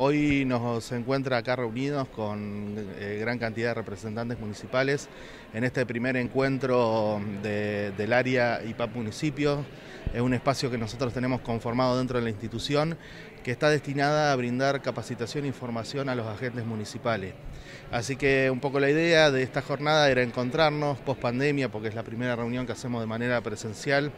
Hoy nos encuentra acá reunidos con eh, gran cantidad de representantes municipales en este primer encuentro del área IPAP Municipio. Es un espacio que nosotros tenemos conformado dentro de la institución que está destinada a brindar capacitación e información a los agentes municipales. Así que un poco la idea de esta jornada era encontrarnos post pandemia, porque es la primera reunión que hacemos de manera presencial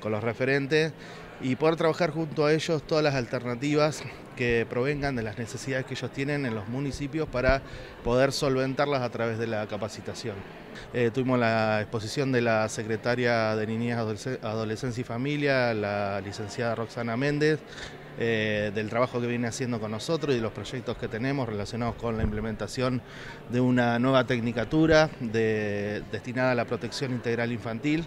con los referentes y poder trabajar junto a ellos todas las alternativas que provengan de las necesidades que ellos tienen en los municipios para poder solventarlas a través de la capacitación. Eh, tuvimos la exposición de la secretaria de Niñez, Adolescencia y Familia, la licenciada Roxana Méndez, eh, del trabajo que viene haciendo con nosotros y de los proyectos que tenemos relacionados con la implementación de una nueva tecnicatura destinada a la protección integral infantil.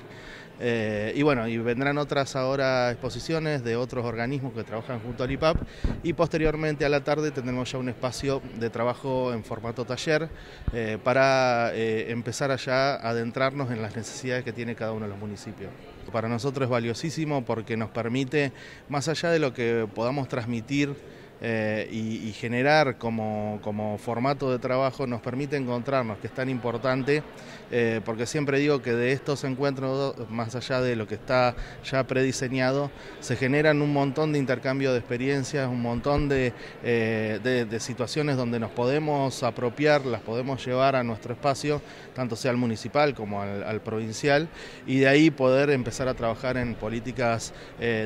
Eh, y bueno, y vendrán otras ahora exposiciones de otros organismos que trabajan junto al IPAP y posteriormente a la tarde tendremos ya un espacio de trabajo en formato taller eh, para eh, empezar allá a adentrarnos en las necesidades que tiene cada uno de los municipios. Para nosotros es valiosísimo porque nos permite, más allá de lo que podamos transmitir, eh, y, generar como, como, formato de trabajo nos permite encontrarnos, que es tan importante, eh, porque siempre digo que de estos encuentros, más allá de lo que está ya prediseñado, se generan un montón de intercambio de experiencias, un montón de, eh, de, situaciones donde nos podemos apropiar, las podemos llevar a nuestro espacio, tanto sea al municipal como al, al provincial, y de ahí poder empezar a trabajar en políticas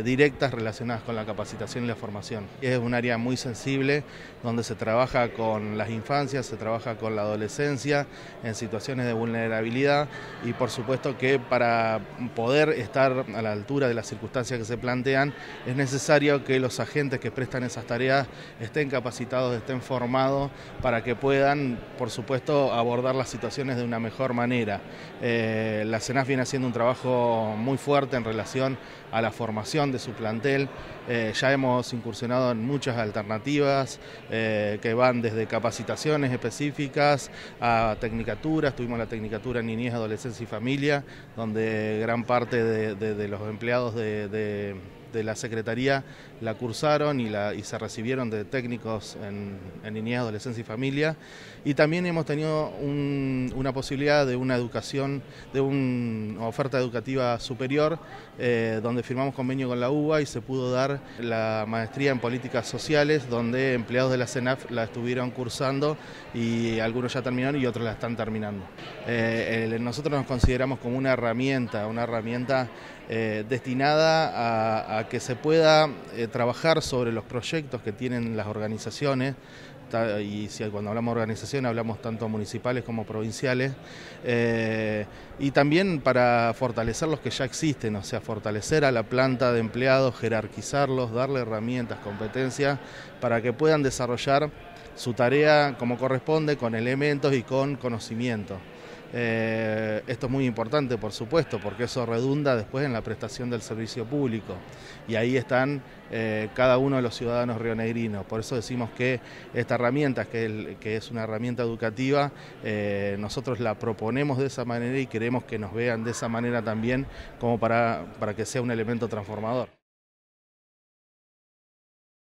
directas relacionadas con la capacitación y la formación. Es un área muy sensible, donde se trabaja con las infancias, se trabaja con la adolescencia en situaciones de vulnerabilidad y por supuesto que para poder estar a la altura de las circunstancias que se plantean es necesario que los agentes que prestan esas tareas estén capacitados, estén formados para que puedan, por supuesto, abordar las situaciones de una mejor manera. Eh, la CENAF viene haciendo un trabajo muy fuerte en relación a la formación de su plantel. Eh, ya hemos incursionado en muchas alternativas eh, que van desde capacitaciones específicas a tecnicaturas. Tuvimos la tecnicatura niñez, adolescencia y familia, donde gran parte de, los empleados de la Secretaría la cursaron y, la, y se recibieron de técnicos en, en niñez, adolescencia y familia. Y también hemos tenido una posibilidad de una educación, de una oferta educativa superior, eh, donde firmamos convenio con la UBA y se pudo dar la maestría en políticas sociales, donde empleados de la CENAF la estuvieron cursando y algunos ya terminaron y otros la están terminando. Eh, nosotros nos consideramos como una herramienta, una herramienta eh, destinada a a que se pueda eh, trabajar sobre los proyectos que tienen las organizaciones, y si cuando hablamos de organizaciones hablamos tanto municipales como provinciales, eh, y también para fortalecer los que ya existen, o sea, fortalecer a la planta de empleados, jerarquizarlos, darle herramientas, competencias, para que puedan desarrollar su tarea como corresponde, con elementos y con conocimiento. Eh, esto es muy importante, por supuesto, porque eso redunda después en la prestación del servicio público. Y ahí están eh, cada uno de los ciudadanos rionegrinos. Por eso decimos que esta herramienta, que, es una herramienta educativa, eh, nosotros la proponemos de esa manera y queremos que nos vean de esa manera también como para que sea un elemento transformador.